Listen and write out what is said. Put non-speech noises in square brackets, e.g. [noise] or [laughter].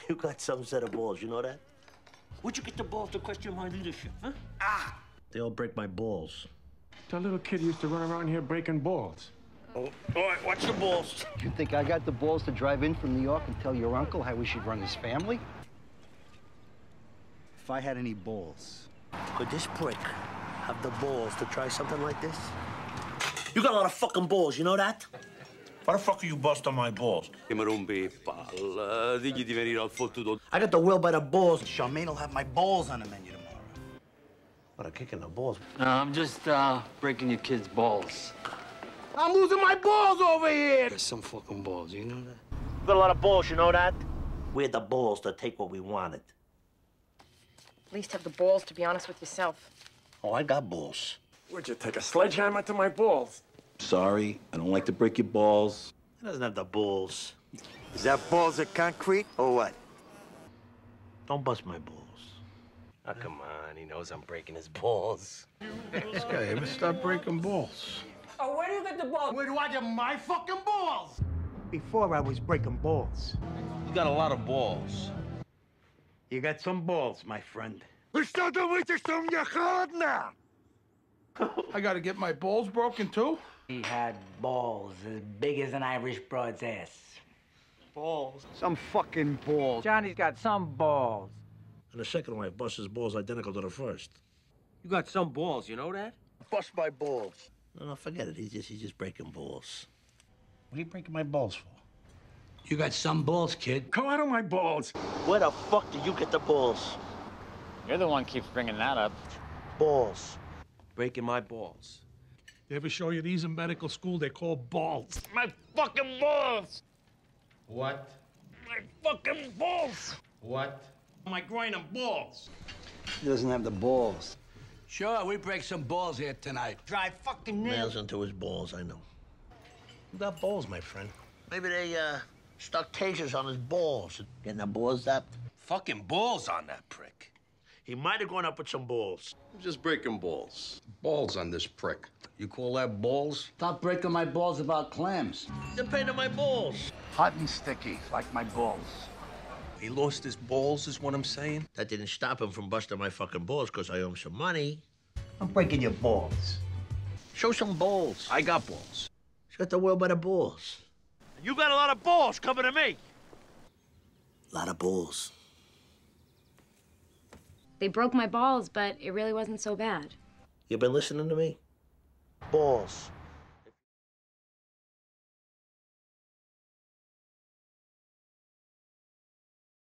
[laughs] You got some set of balls, you know that? Where'd you get the balls to question my leadership, huh? Ah! They all break my balls. That little kid used to run around here breaking balls. Oh, all right, watch the balls. You think I got the balls to drive in from New York and tell your uncle how we should run his family? If I had any balls. Could this prick have the balls to try something like this? You got a lot of fucking balls, you know that? Why the fuck are you busting my balls? Che mi rompe le palle, digli di venire al fottuto. I got the will by the balls. Charmaine will have my balls on the menu tomorrow. What a kick in the balls. No, I'm just uh, breaking your kid's balls. I'm losing my balls over here. There's some fucking balls, you know that? Got a lot of balls, you know that? We had the balls to take what we wanted. At least have the balls to be honest with yourself. Oh, I got balls. Would you take a sledgehammer to my balls? Sorry, I don't like to break your balls. He doesn't have the balls. Is that balls of concrete or what? Don't bust my balls. Oh, come on. He knows I'm breaking his balls. This guy ever stop breaking balls? Oh, where do you get the balls? Where do I get my fucking balls? Before I was breaking balls. You got a lot of balls. You got some balls, my friend. [laughs] I gotta get my balls broken too? He had balls as big as an Irish broad's ass. Balls. Some fucking balls. Johnny's got some balls. And the second wife busts his balls identical to the first. You got some balls, you know that? Bust my balls. No, no, forget it. He's just he's just breaking balls. What are you breaking my balls for? You got some balls, kid. Come out of my balls. Where the fuck did you get the balls? You're the one keeps bringing that up. Balls. Breaking my balls. They ever show you these in medical school? They call balls. My fucking balls! What? My fucking balls! What? My groin and balls. He doesn't have the balls. Sure, we break some balls here tonight. Dry fucking Nails into his balls, I know. You got balls, my friend. Maybe they uh stuck tasers on his balls. Getting the balls zapped. Fucking balls on that prick. He might have gone up with some balls. I'm just breaking balls. Balls on this prick. You call that balls? Stop breaking my balls about clams. The pain of my balls. Hot and sticky, like my balls. He lost his balls, is what I'm saying? That didn't stop him from busting my fucking balls because I owe him some money. I'm breaking your balls. Show some balls. I got balls. He's got the world by the balls. You got a lot of balls coming to me. A lot of balls. They broke my balls, but it really wasn't so bad. You've been listening to me? Balls.